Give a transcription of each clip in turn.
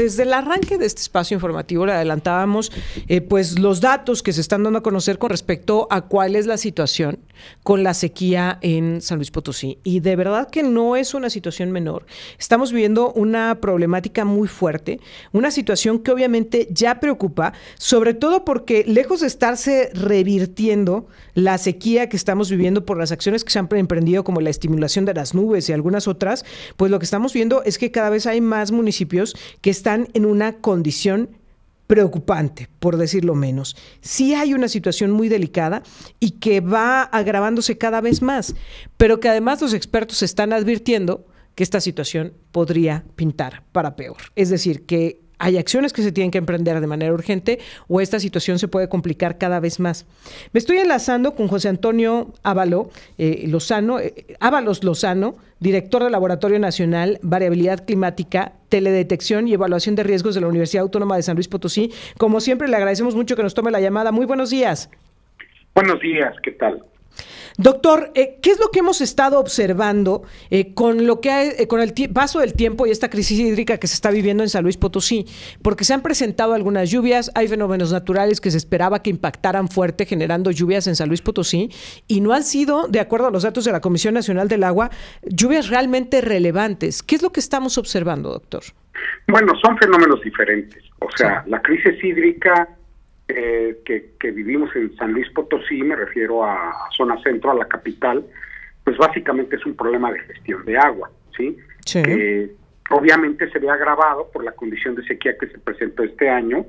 desde el arranque de este espacio informativo le adelantábamos eh, pues los datos que se están dando a conocer con respecto a cuál es la situación con la sequía en San Luis Potosí. Y de verdad que no es una situación menor. Estamos viviendo una problemática muy fuerte, una situación que obviamente ya preocupa, sobre todo porque lejos de estarse revirtiendo la sequía que estamos viviendo por las acciones que se han emprendido como la estimulación de las nubes y algunas otras, pues lo que estamos viendo es que cada vez hay más municipios que están en una condición preocupante, por decirlo menos. Sí hay una situación muy delicada y que va agravándose cada vez más, pero que además los expertos están advirtiendo que esta situación podría pintar para peor. Es decir, que hay acciones que se tienen que emprender de manera urgente o esta situación se puede complicar cada vez más. Me estoy enlazando con José Antonio Ávalo, eh, Lozano, eh, Ábalos Lozano, director del Laboratorio Nacional Variabilidad Climática, Teledetección y Evaluación de Riesgos de la Universidad Autónoma de San Luis Potosí. Como siempre, le agradecemos mucho que nos tome la llamada. Muy buenos días. Buenos días, ¿qué tal? Doctor, eh, ¿qué es lo que hemos estado observando eh, con lo que eh, con el paso del tiempo y esta crisis hídrica que se está viviendo en San Luis Potosí? Porque se han presentado algunas lluvias, hay fenómenos naturales que se esperaba que impactaran fuerte generando lluvias en San Luis Potosí y no han sido, de acuerdo a los datos de la Comisión Nacional del Agua, lluvias realmente relevantes. ¿Qué es lo que estamos observando, doctor? Bueno, son fenómenos diferentes. O sea, la crisis hídrica eh, que, vivimos en San Luis Potosí, me refiero a, zona centro, a la capital, pues básicamente es un problema de gestión de agua, ¿sí? obviamente se ve agravado por la condición de sequía que se presentó este año,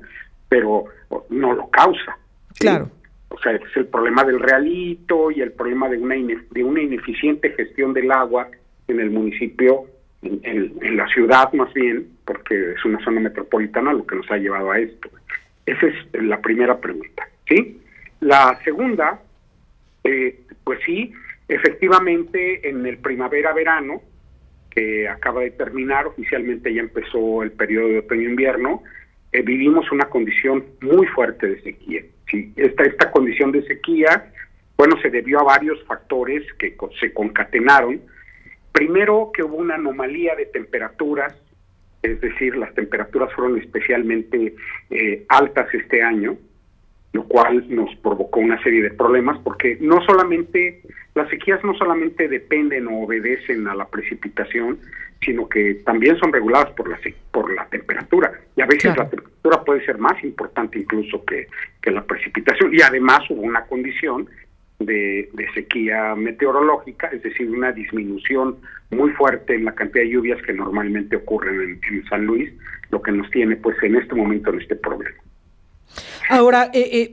pero no lo causa. Claro. O sea, es el problema del realito y el problema de una, de una ineficiente gestión del agua en el municipio, en, en la ciudad más bien, porque es una zona metropolitana lo que nos ha llevado a esto. Esa es la primera pregunta. ¿sí? La segunda, eh, pues sí, efectivamente en el primavera-verano, que acaba de terminar, oficialmente ya empezó el periodo de otoño-invierno, eh, vivimos una condición muy fuerte de sequía. ¿sí? Esta, esta condición de sequía, bueno, se debió a varios factores que se concatenaron. Primero, que hubo una anomalía de temperaturas es decir, las temperaturas fueron especialmente eh, altas este año, lo cual nos provocó una serie de problemas porque no solamente las sequías no solamente dependen o obedecen a la precipitación, sino que también son reguladas por la por la temperatura. Y a veces la temperatura puede ser más importante incluso que, que la precipitación. Y además hubo una condición de, sequía meteorológica, es decir, una disminución muy fuerte en la cantidad de lluvias que normalmente ocurren en, San Luis, lo que nos tiene pues en este momento en este problema. Ahora, eh, eh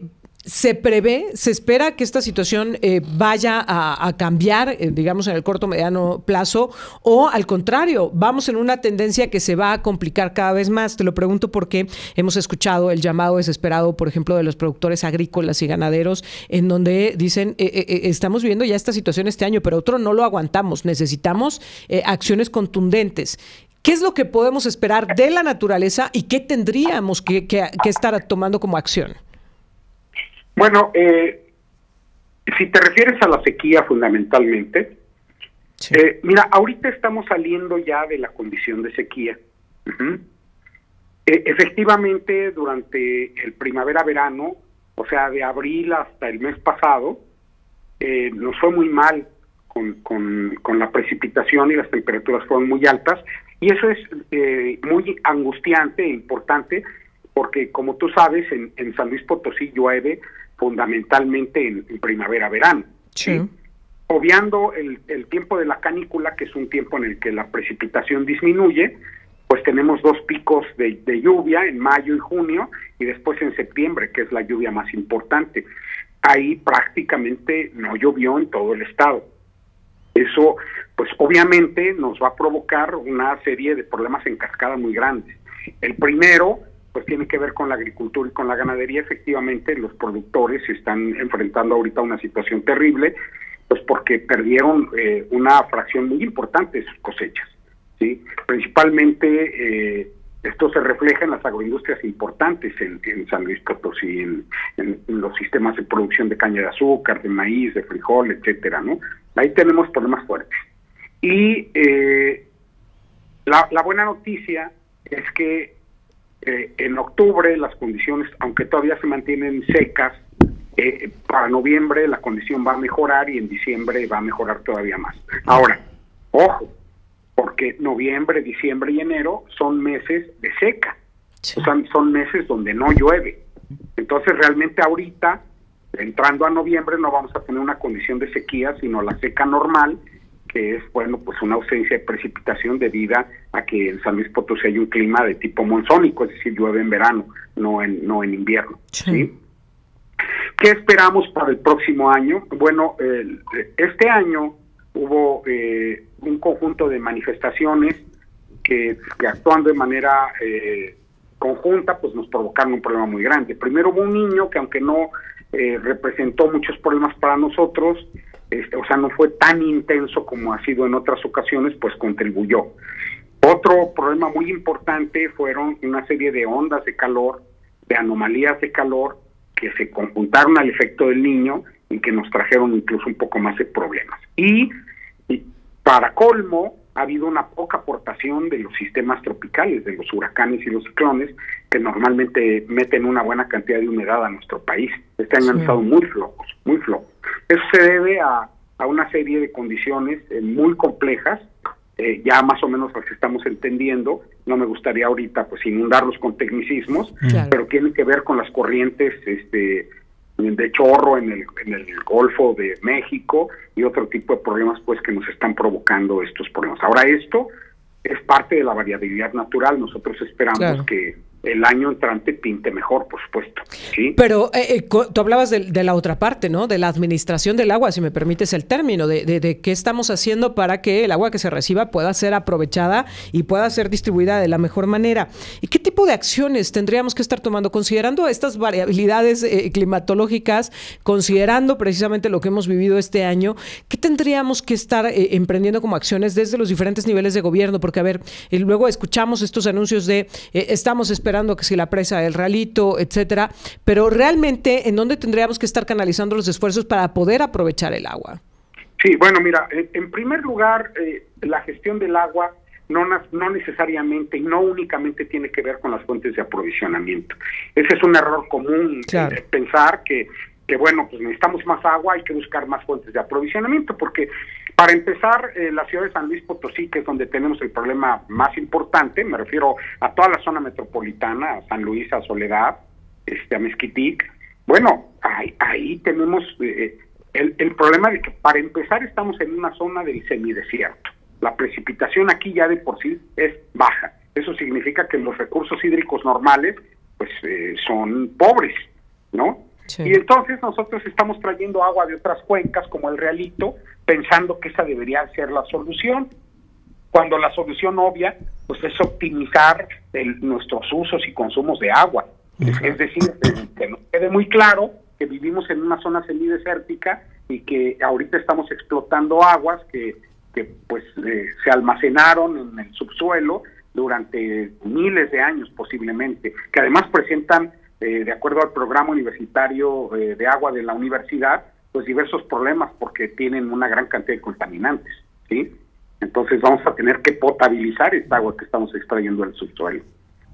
¿Se prevé, se espera que esta situación eh, vaya a, cambiar, eh, digamos, en el corto mediano plazo? ¿O al contrario, vamos en una tendencia que se va a complicar cada vez más? Te lo pregunto porque hemos escuchado el llamado desesperado, por ejemplo, de los productores agrícolas y ganaderos, en donde dicen, eh, estamos viendo ya esta situación este año, pero otro no lo aguantamos, necesitamos acciones contundentes. ¿Qué es lo que podemos esperar de la naturaleza y qué tendríamos que estar tomando como acción? Bueno, eh, si te refieres a la sequía fundamentalmente, eh, mira, ahorita estamos saliendo ya de la condición de sequía. E, efectivamente, durante el primavera-verano, o sea, de abril hasta el mes pasado, eh, nos fue muy mal con, con, la precipitación y las temperaturas fueron muy altas. Y eso es muy angustiante e importante porque, como tú sabes, en, en San Luis Potosí llueve fundamentalmente en, primavera-verano. Sí. Obviando el, tiempo de la canícula, que es un tiempo en el que la precipitación disminuye, pues tenemos dos picos de, lluvia en mayo y junio y después en septiembre, que es la lluvia más importante. Ahí prácticamente no llovió en todo el estado. Eso, pues obviamente nos va a provocar una serie de problemas en cascada muy grandes. El primero, pues tiene que ver con la agricultura y con la ganadería. Efectivamente, los productores se están enfrentando ahorita una situación terrible, pues porque perdieron eh, una fracción muy importante de sus cosechas. ¿sí? Principalmente eh, esto se refleja en las agroindustrias importantes en, San Luis Potosí, en, en, los sistemas de producción de caña de azúcar, de maíz, de frijol, etcétera, ¿no? Ahí tenemos problemas fuertes. Y eh, la buena noticia es que eh, en octubre las condiciones, aunque todavía se mantienen secas, eh, para noviembre la condición va a mejorar y en diciembre va a mejorar todavía más. Ahora, ojo, porque noviembre, diciembre y enero son meses de seca, son, son meses donde no llueve. Entonces realmente ahorita, entrando a noviembre, no vamos a tener una condición de sequía, sino la seca normal, que es, bueno, pues una ausencia de precipitación debida a que en San Luis Potosí hay un clima de tipo monzónico, es decir, llueve en verano, no en, no en invierno. ¿sí? ¿Qué esperamos para el próximo año? Bueno, este año hubo eh, un conjunto de manifestaciones que, actuando de manera eh, conjunta, pues nos provocaron un problema muy grande. Primero hubo un niño que aunque no eh, representó muchos problemas para nosotros, este, o sea, no fue tan intenso como ha sido en otras ocasiones, pues contribuyó. Otro problema muy importante fueron una serie de ondas de calor, de anomalías de calor que se conjuntaron al efecto del niño y que nos trajeron incluso un poco más de problemas. Y, y para colmo, ha habido una poca aportación de los sistemas tropicales, de los huracanes y los ciclones, que normalmente meten una buena cantidad de humedad a nuestro país. Este año han estado muy flojos, muy flojos. Eso se debe a, una serie de condiciones eh, muy complejas, eh, ya más o menos las estamos entendiendo, no me gustaría ahorita pues inundarlos con tecnicismos, pero tienen que ver con las corrientes este de chorro en el, en el Golfo de México y otro tipo de problemas pues que nos están provocando estos problemas. Ahora esto es parte de la variabilidad natural, nosotros esperamos que el año entrante pinte mejor, por supuesto. ¿sí? Pero eh, eh, tú hablabas de, la otra parte, ¿no? De la administración del agua, si me permites el término, de, de, qué estamos haciendo para que el agua que se reciba pueda ser aprovechada y pueda ser distribuida de la mejor manera. ¿Y qué tipo de acciones tendríamos que estar tomando, considerando estas variabilidades eh, climatológicas, considerando precisamente lo que hemos vivido este año? ¿Qué tendríamos que estar emprendiendo como acciones desde los diferentes niveles de gobierno? Porque, a ver, luego escuchamos estos anuncios de estamos esperando esperando que si la presa del Realito, etcétera, pero realmente en dónde tendríamos que estar canalizando los esfuerzos para poder aprovechar el agua. Sí, bueno, mira, en, primer lugar, eh, la gestión del agua no, no necesariamente y no únicamente tiene que ver con las fuentes de aprovisionamiento. Ese es un error común, eh, pensar que, que, bueno, pues necesitamos más agua, hay que buscar más fuentes de aprovisionamiento, porque para empezar, eh, la ciudad de San Luis Potosí, que es donde tenemos el problema más importante, me refiero a toda la zona metropolitana, a San Luis, a Soledad, este, a Mezquitic, bueno, ahí, ahí tenemos eh, el, el, problema de que para empezar estamos en una zona del semidesierto. La precipitación aquí ya de por sí es baja. Eso significa que los recursos hídricos normales pues eh, son pobres, ¿no? Y entonces nosotros estamos trayendo agua de otras cuencas como el Realito, pensando que esa debería ser la solución, cuando la solución obvia pues es optimizar nuestros usos y consumos de agua. Es, decir, que nos quede muy claro que vivimos en una zona semidesértica y que ahorita estamos explotando aguas que, que pues eh, se almacenaron en el subsuelo durante miles de años posiblemente, que además presentan eh, de acuerdo al programa universitario eh, de agua de la universidad, pues diversos problemas porque tienen una gran cantidad de contaminantes, ¿sí? Entonces vamos a tener que potabilizar esta agua que estamos extrayendo del subsuelo.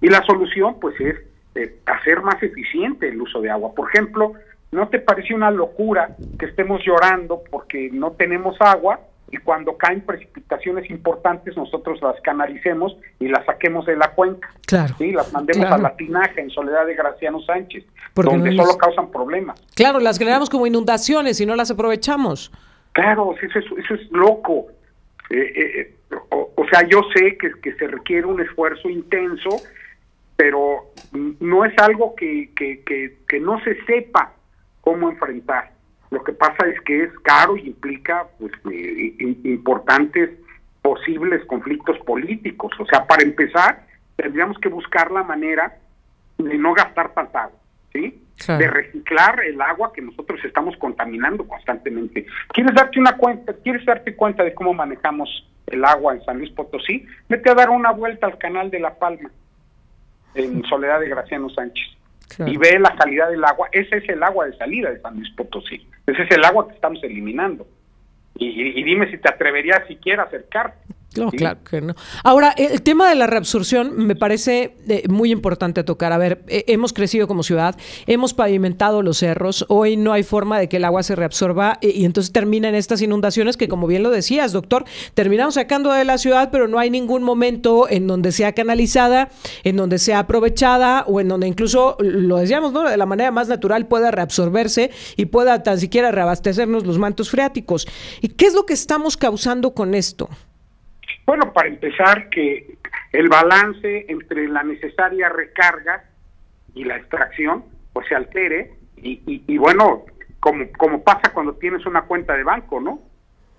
Y la solución, pues, es eh, hacer más eficiente el uso de agua. Por ejemplo, ¿no te parece una locura que estemos llorando porque no tenemos agua y cuando caen precipitaciones importantes nosotros las canalicemos y las saquemos de la cuenca. Claro. ¿sí? Las mandemos a la tinaja en Soledad de Graciano Sánchez, donde solo causan problemas. Claro, las generamos como inundaciones y no las aprovechamos. Claro, eso es, eso es loco. Eh, eh, eh, o, sea, yo sé que, que se requiere un esfuerzo intenso, pero no es algo que, que, que, que no se sepa cómo enfrentar. Lo que pasa es que es caro y implica pues, eh, importantes posibles conflictos políticos. O sea, para empezar, tendríamos que buscar la manera de no gastar tanta agua, ¿sí? De reciclar el agua que nosotros estamos contaminando constantemente. ¿Quieres darte una cuenta? ¿Quieres darte cuenta de cómo manejamos el agua en San Luis Potosí? Vete a dar una vuelta al canal de La Palma, en Soledad de Graciano Sánchez y ve la calidad del agua, ese es el agua de salida de San Luis Potosí, ese es el agua que estamos eliminando. Y, dime si te atreverías siquiera a acercar. No, claro que no. Ahora, el tema de la reabsorción me parece eh, muy importante tocar. A ver, eh, hemos crecido como ciudad, hemos pavimentado los cerros, hoy no hay forma de que el agua se reabsorba eh, y, entonces terminan estas inundaciones que, como bien lo decías, doctor, terminamos sacando de la ciudad, pero no hay ningún momento en donde sea canalizada, en donde sea aprovechada o en donde incluso, lo decíamos, ¿no? De la manera más natural pueda reabsorberse y pueda tan siquiera reabastecernos los mantos freáticos. ¿Y qué es lo que estamos causando con esto? Bueno, para empezar, que el balance entre la necesaria recarga y la extracción pues se altere y, y, bueno, como, como pasa cuando tienes una cuenta de banco, ¿no?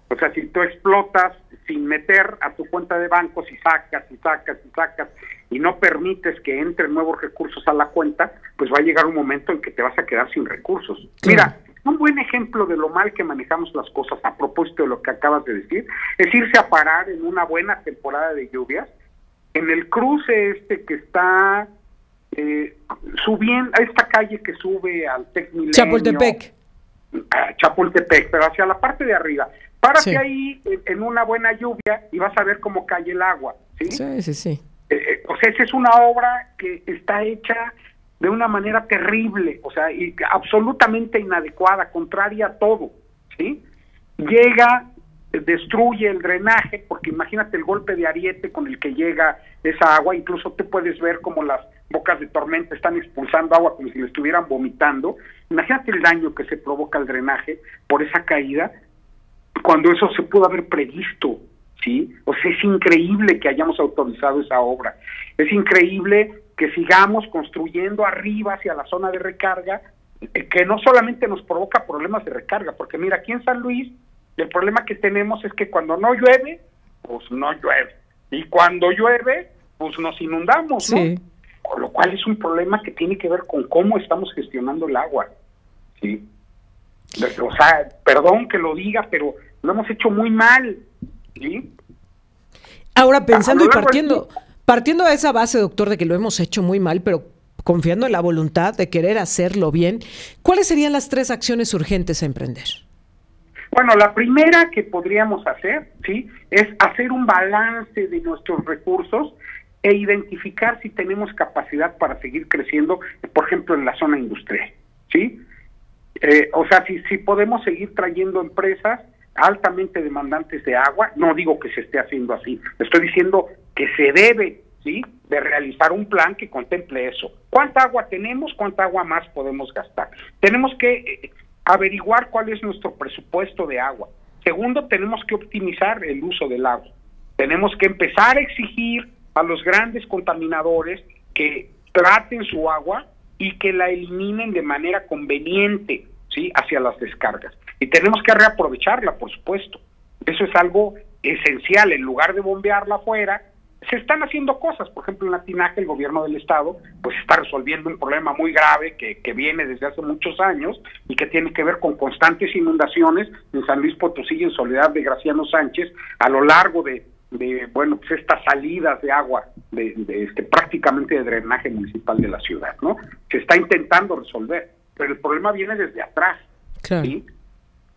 O sea, si tú explotas sin meter a tu cuenta de banco, si sacas y sacas y sacas y no permites que entren nuevos recursos a la cuenta, pues va a llegar un momento en que te vas a quedar sin recursos. Mira, un buen ejemplo de lo mal que manejamos las cosas, a propósito de lo que acabas de decir, es irse a parar en una buena temporada de lluvias, en el cruce este que está eh, subiendo, a esta calle que sube al Tec Chapultepec. Chapultepec, pero hacia la parte de arriba. Párate ahí en, una buena lluvia y vas a ver cómo cae el agua. Sí, sí, sí. sí. Eh, eh, o sea, esa es una obra que está hecha de una manera terrible, o sea, y absolutamente inadecuada, contraria a todo, ¿sí? Llega, destruye el drenaje, porque imagínate el golpe de ariete con el que llega esa agua, incluso te puedes ver como las bocas de tormenta están expulsando agua como si le estuvieran vomitando. Imagínate el daño que se provoca el drenaje por esa caída, cuando eso se pudo haber previsto, ¿sí? O sea, es increíble que hayamos autorizado esa obra. Es increíble que sigamos construyendo arriba hacia la zona de recarga, eh, que no solamente nos provoca problemas de recarga, porque mira, aquí en San Luis el problema que tenemos es que cuando no llueve, pues no llueve. Y cuando llueve, pues nos inundamos, ¿no? Con lo cual es un problema que tiene que ver con cómo estamos gestionando el agua. ¿sí? O sea, perdón que lo diga, pero lo hemos hecho muy mal. ¿sí? Ahora, pensando y partiendo, Partiendo de esa base, doctor, de que lo hemos hecho muy mal, pero confiando en la voluntad de querer hacerlo bien, ¿cuáles serían las tres acciones urgentes a emprender? Bueno, la primera que podríamos hacer, ¿sí? Es hacer un balance de nuestros recursos e identificar si tenemos capacidad para seguir creciendo, por ejemplo, en la zona industrial, ¿sí? Eh, o sea, si, si podemos seguir trayendo empresas altamente demandantes de agua, no digo que se esté haciendo así, estoy diciendo que se debe, ¿sí?, de realizar un plan que contemple eso. ¿Cuánta agua tenemos? ¿Cuánta agua más podemos gastar? Tenemos que eh, averiguar cuál es nuestro presupuesto de agua. Segundo, tenemos que optimizar el uso del agua. Tenemos que empezar a exigir a los grandes contaminadores que traten su agua y que la eliminen de manera conveniente, ¿sí?, hacia las descargas. Y tenemos que reaprovecharla, por supuesto. Eso es algo esencial. En lugar de bombearla afuera, se están haciendo cosas, por ejemplo en la Tinaje el gobierno del estado pues está resolviendo un problema muy grave que, que, viene desde hace muchos años y que tiene que ver con constantes inundaciones en San Luis Potosí y en Soledad de Graciano Sánchez a lo largo de, de bueno pues estas salidas de agua de, este prácticamente de drenaje municipal de la ciudad, ¿no? Se está intentando resolver, pero el problema viene desde atrás. ¿sí?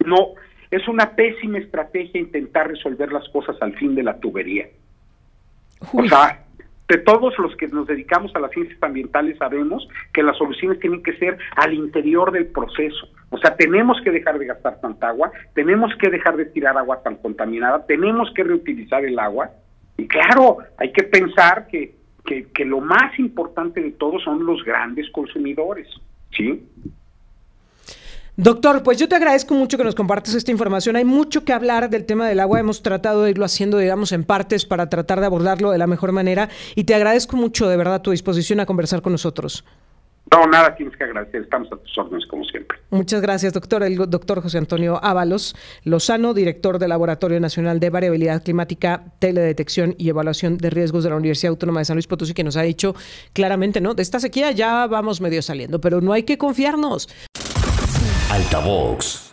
No, es una pésima estrategia intentar resolver las cosas al fin de la tubería. O sea, de todos los que nos dedicamos a las ciencias ambientales sabemos que las soluciones tienen que ser al interior del proceso. O sea, tenemos que dejar de gastar tanta agua, tenemos que dejar de tirar agua tan contaminada, tenemos que reutilizar el agua. Y claro, hay que pensar que, que, que lo más importante de todo son los grandes consumidores, ¿sí? Doctor, pues yo te agradezco mucho que nos compartas esta información. Hay mucho que hablar del tema del agua. Hemos tratado de irlo haciendo, digamos, en partes para tratar de abordarlo de la mejor manera. Y te agradezco mucho, de verdad, tu disposición a conversar con nosotros. No, nada tienes que agradecer. Estamos a tus órdenes, como siempre. Muchas gracias, doctor. El doctor José Antonio Ábalos Lozano, director del Laboratorio Nacional de Variabilidad Climática, Teledetección y Evaluación de Riesgos de la Universidad Autónoma de San Luis Potosí, que nos ha dicho claramente, ¿no? De esta sequía ya vamos medio saliendo, pero no hay que confiarnos. Altavox.